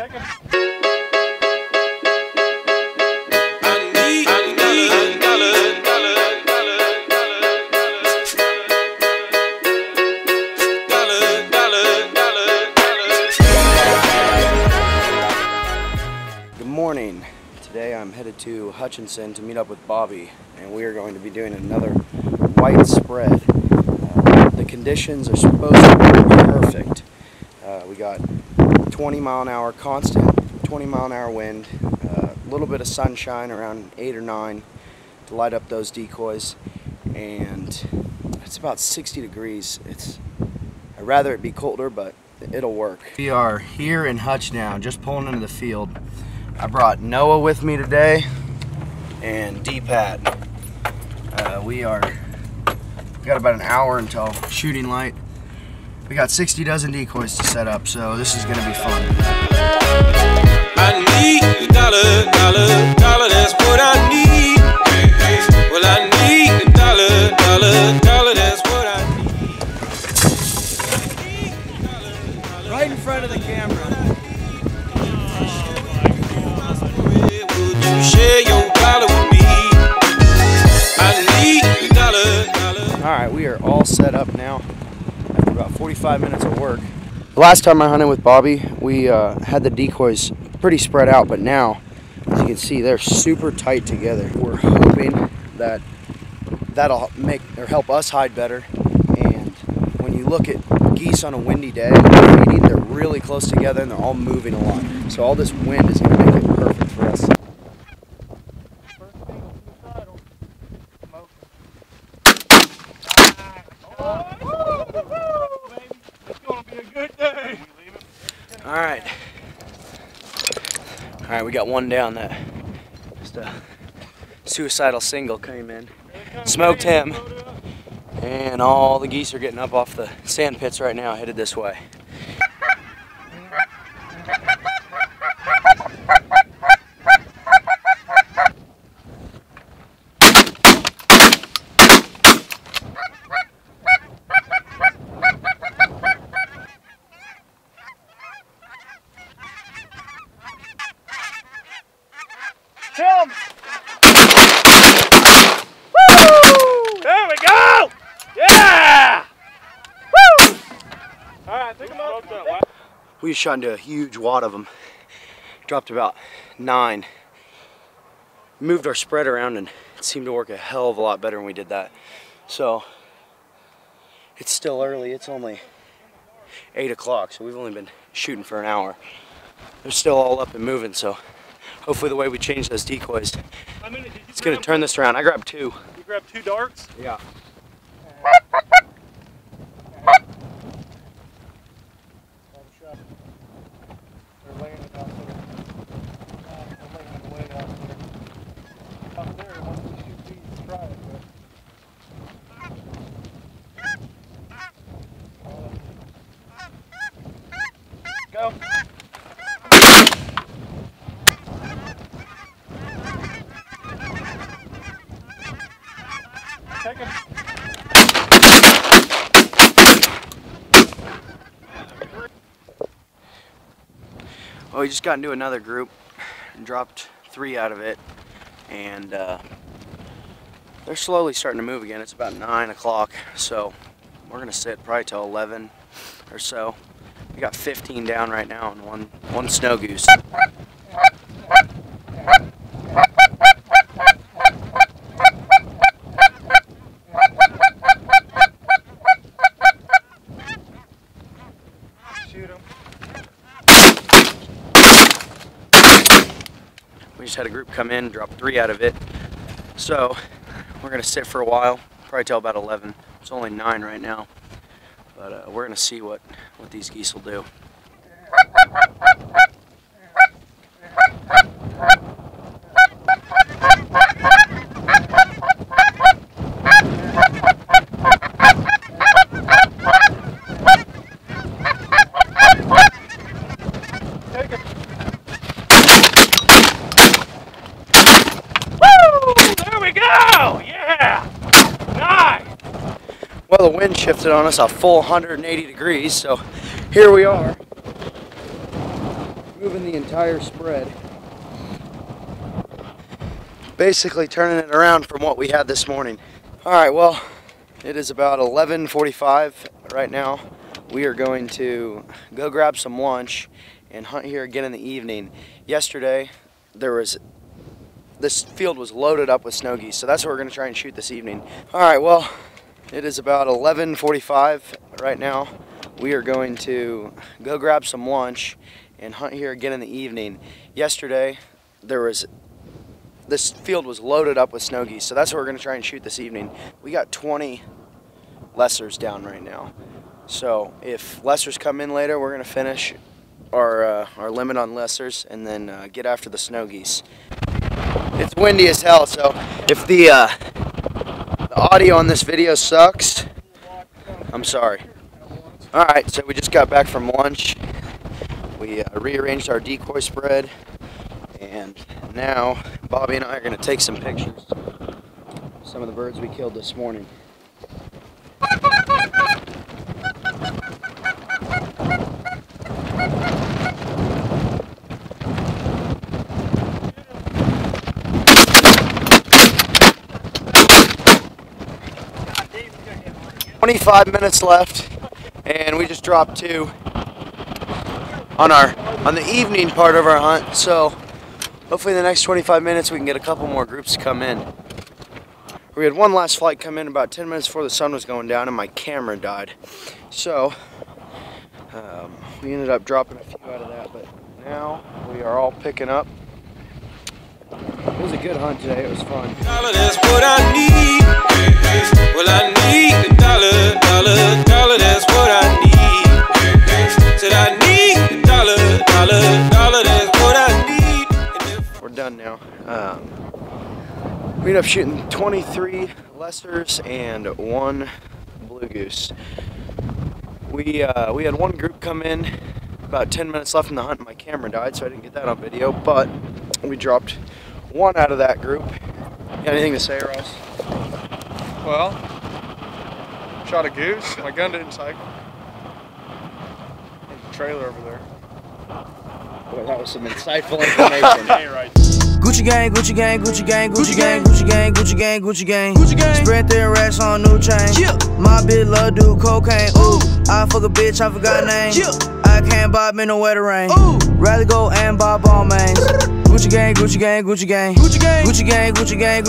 Good morning. Today I'm headed to Hutchinson to meet up with Bobby, and we are going to be doing another white spread. Uh, the conditions are supposed to be perfect. Uh, we got 20 mile an hour constant, 20 mile an hour wind, a little bit of sunshine around 8 or 9 to light up those decoys, and it's about 60 degrees. It's I'd rather it be colder, but it'll work. We are here in Hutch now, just pulling into the field. I brought Noah with me today and D-Pat. Uh, we are got about an hour until shooting light. We got 60 dozen decoys to set up, so this is gonna be fun. I need a dollar, dollar, dollar, that's what I need. Hey, hey. Well, I need a dollar, dollar, dollar, that's what I need. Right in front of the camera. Would you share your dollar with me? I need a dollar, dollar. All right, we are all set up now after about 45 minutes of work. The last time I hunted with Bobby, we uh, had the decoys pretty spread out, but now, as you can see, they're super tight together. We're hoping that that'll make or help us hide better. And when you look at geese on a windy day, they're really close together and they're all moving a lot. So all this wind is going to make it perfect for us. It's gonna be a good day. All right. All right, we got one down that just a suicidal single came in, smoked him, and all the geese are getting up off the sand pits right now, headed this way. Kill him. There we go. Yeah. Woo. All right, up. We just shot into a huge wad of them. Dropped about nine. Moved our spread around and it seemed to work a hell of a lot better when we did that. So it's still early. It's only eight o'clock, so we've only been shooting for an hour. They're still all up and moving, so hopefully the way we change those decoys, I mean, it's gonna turn this around. I grabbed two. You grabbed two darts. Yeah. They're laying it out there. Uh, they're laying it way out there. Out there, once we shoot these, try it, but. Go. Take him. Well, we just got into another group and dropped three out of it, and uh, they're slowly starting to move again. It's about nine o'clock, so we're gonna sit probably till 11 or so. We got 15 down right now and one one snow goose. Just had a group come in, drop three out of it. So we're gonna sit for a while, probably till about 11. It's only nine right now, but uh, we're gonna see what what these geese will do. Take him. Woo! There we go! Yeah! Nice! Well, the wind shifted on us a full 180 degrees, so here we are. moving the entire spread. Basically turning it around from what we had this morning. All right, well, it is about 11:45 right now. We are going to go grab some lunch and hunt here again in the evening. Yesterday, there was this field was loaded up with snow geese, so that's what we're going to try and shoot this evening. All right, well, it is about 11:45 right now. We are going to go grab some lunch and hunt here again in the evening. Yesterday, there was this field was loaded up with snow geese, so that's what we're going to try and shoot this evening. We got 20 lessers down right now. So if lessers come in later, we're going to finish our, uh, our limit on lessers and then uh, get after the snow geese. It's windy as hell, so if the, uh, the audio on this video sucks, I'm sorry. Alright, so we just got back from lunch. We uh, rearranged our decoy spread and now Bobby and I are going to take some pictures of some of the birds we killed this morning. Twenty-five minutes left, and we just dropped two on our on the evening part of our hunt. So hopefully in the next 25 minutes we can get a couple more groups to come in. We had one last flight come in about 10 minutes before the sun was going down and my camera died. So um, we ended up dropping a few out of that, but now we are all picking up. It was a good hunt today, it was fun. We ended up shooting 23 lessers and one blue goose. We uh, we had one group come in, about 10 minutes left in the hunt, and my camera died, so I didn't get that on video. But we dropped one out of that group. You got anything to say, Ross? Well, shot a goose. My gun didn't cycle. There's a trailer over there. Boy, that was some insightful information. Hey, right. Gucci gang, Gucci gang, Gucci gang, Gucci gang, Gucci gang, Gucci gang, Gucci gang, Gucci gang. Spread their racks on new chain. My bitch love do cocaine. Ooh, I fuck a bitch, I forgot name. I can't bob in the weather rain. Ooh, rather go and bob all mains. Gucci gang, Gucci gang, Gucci gang, Gucci gang, Gucci gang, Gucci gang.